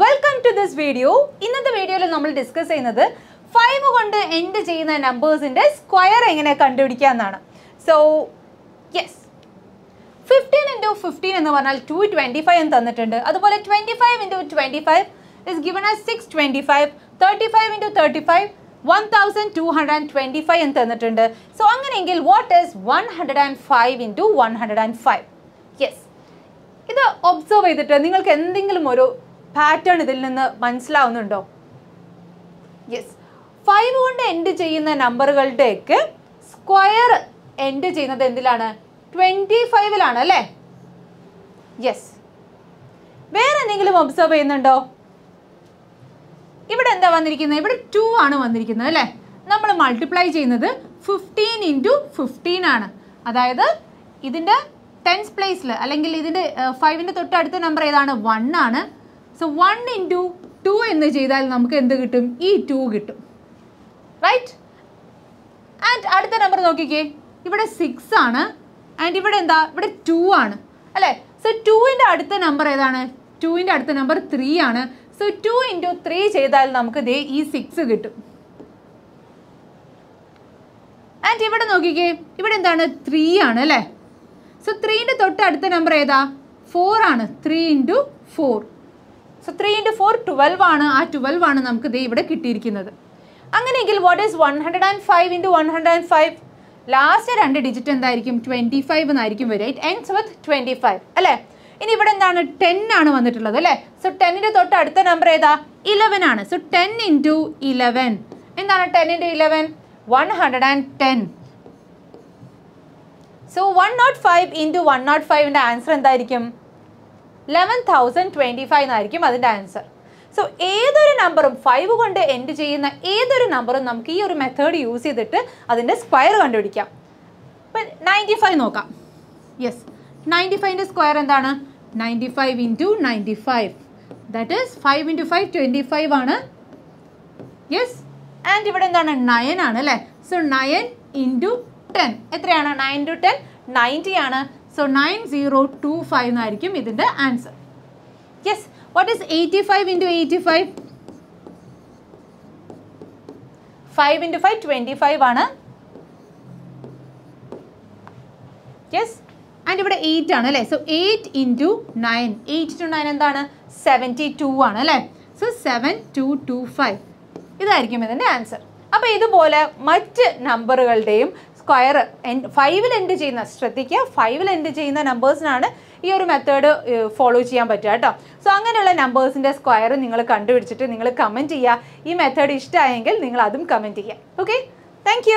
Welcome to this video ഇന്നത്തെ വീഡിയോയിൽ നമ്മൾ ഡിസ്കസ് ചെയ്യുന്നത് ഫൈവ് കൊണ്ട് എൻഡ് ചെയ്യുന്ന നമ്പേഴ്സിന്റെ സ്ക്വയർ എങ്ങനെ കണ്ടുപിടിക്കുക എന്നാണ് so yes fifteen into fifteen എന്ന് പറഞ്ഞാൽ ടു ട്വന്റി ഫൈവ് എന്ന് തന്നിട്ടുണ്ട്. അതുപോലെ twenty five into twenty five is given as six twenty five thirty five into thirty five one thousand two hundred and twenty five എന്ന് തന്നിട്ടുണ്ട്. So അങ്ങനെയെങ്കിൽ what is one hundred and five into one hundred and five yes ഇത് observe ചെയ്തിട്ട് നിങ്ങൾക്ക് എന്തെങ്കിലും ഒരു pattern ഇതിൽ നിന്ന് മനസ്സിലാവുന്നുണ്ടോ? യെസ് ഫൈവ് കൊണ്ട് എൻഡ് ചെയ്യുന്ന നമ്പറുകളുടെയൊക്കെ സ്ക്വയർ എൻഡ് ചെയ്യുന്നത് എന്തിലാണ്? ട്വന്റി ഫൈവിലാണ് അല്ലേ? യെസ് വേറെ എന്തെങ്കിലും ഒബ്സർവ് ചെയ്യുന്നുണ്ടോ? ഇവിടെ എന്താ വന്നിരിക്കുന്നത്? ഇവിടെ ടു ആണ് വന്നിരിക്കുന്നത് അല്ലേ? നമ്മൾ മൾട്ടിപ്ലൈ ചെയ്യുന്നത് ഫിഫ്റ്റീൻ ഇന്റു ഫിഫ്റ്റീൻ ആണ്. അതായത് ഇതിന്റെ ടെൻസ് പ്ലേസിൽ അല്ലെങ്കിൽ ഇതിന്റെ ഫൈവിന്റെ തൊട്ടടുത്ത നമ്പർ ഏതാണ്? വൺ ആണ്. സോ വൺ ഇന്റു ടു എന്ന് ചെയ്താൽ നമുക്ക് എന്ത് കിട്ടും? ഈ ടു കിട്ടും. റൈറ്റ് ആൻഡ് അടുത്ത നമ്പർ നോക്കിക്കേ. ഇവിടെ സിക്സ് ആണ്. ആൻഡ് ഇവിടെ എന്താ? ഇവിടെ ടു ആണ്. അല്ലേ? സോ ടുവിന്റെ അടുത്ത നമ്പർ ഏതാണ്? ടുവിന്റെ അടുത്ത നമ്പർ ത്രീ ആണ്. സോ ടു ഇന്റു ത്രീ ചെയ്താൽ നമുക്ക് ദേ ഈ സിക്സ് കിട്ടും. ആൻഡ് ഇവിടെ നോക്കിക്കേ. ഇവിടെ എന്താണ്? ത്രീ ആണ് അല്ലേ? സോ ത്രീന്റെ തൊട്ട് അടുത്ത നമ്പർ ഏതാ? ഫോർ ആണ്. Three into four so three into four twelve ആണ് ആ ട്വൽവ് ആണ് നമുക്ക് ദേ ഇവിടെ കിട്ടിയിരിക്കുന്നത്. അങ്ങനെയെങ്കിൽ what is one hundred and five into one hundred and five last രണ്ട് ഡിജിറ്റ് എന്തായിരിക്കും? ട്വന്റി ഫൈവ് എന്നായിരിക്കും വരിക. It ends with twenty five അല്ലേ? ഇനി ഇവിടെ എന്താണ്? ടെൻ ആണ് വന്നിട്ടുള്ളത് അല്ലേ? സോ ടെന്നിന്റെ തൊട്ട് അടുത്ത നമ്പർ ഏതാ? ഇലവൻ ആണ്. സോ ടെൻ ഇന്റു ഇലവൻ എന്താണ് ten into eleven one hundred and ten so one not five into one not ഫൈവിന്റെ answer എന്തായിരിക്കും? ലെവൻ തൗസൻഡ് ട്വന്റി ഫൈവ് എന്നായിരിക്കും അതിന്റെ ആൻസർ സോ ഏതൊരു നമ്പറും ഫൈവ് കൊണ്ട് എൻഡ് ചെയ്യുന്ന ഏതൊരു നമ്പറും നമുക്ക് ഈ ഒരു മെത്തേഡ് യൂസ് ചെയ്തിട്ട് അതിന്റെ സ്ക്വയർ കണ്ടുപിടിക്കാം. ഇപ്പം നയന്റി ഫൈവ് നോക്കാം. യെസ് നയന്റി ഫൈവിന്റെ സ്ക്വയർ എന്താണ്? Ninety five into ninety five that is five into five twenty five ആണ്. യെസ് ആൻഡ് ഇവിടെ എന്താണ്? നയൻ ആണ് അല്ലേ? സോ നയൻ ഇന്റു ടെൻ എത്രയാണ്? നയൻ ടു ടെൻ നയന്റി ആണ്. So nine zero two five എന്നായിരിക്കും ഇതിന്റെ answer yes what is eighty five into eighty five five into five twenty five ആണ്. യെസ് ആൻഡ് ഇവിടെ എയ്റ്റ് ആണ് അല്ലേ? So eight into nine eight to nine എന്താണ്? Seventy two ആണ് അല്ലേ? So seven two two five ഇതായിരിക്കും ഇതിന്റെ answer അപ്പോൾ ഇതുപോലെ മറ്റ് നമ്പറുകളുടെയും സ്ക്വയർ ഫൈവിൽ എൻഡ് ചെയ്യുന്ന ശ്രദ്ധിക്കുക ഫൈവിൽ എൻഡ് ചെയ്യുന്ന നമ്പേഴ്സിനാണ് ഈ ഒരു മെത്തേഡ് ഫോളോ ചെയ്യാൻ പറ്റുക കേട്ടോ. സോ അങ്ങനെയുള്ള നമ്പേഴ്സിന്റെ സ്ക്വയർ നിങ്ങൾ കണ്ടുപിടിച്ചിട്ട് നിങ്ങൾ കമന്റ് ചെയ്യുക. ഈ മെത്തേഡ് ഇഷ്ടമായെങ്കിൽ നിങ്ങൾ അതും കമന്റ് ചെയ്യുക. Okay thank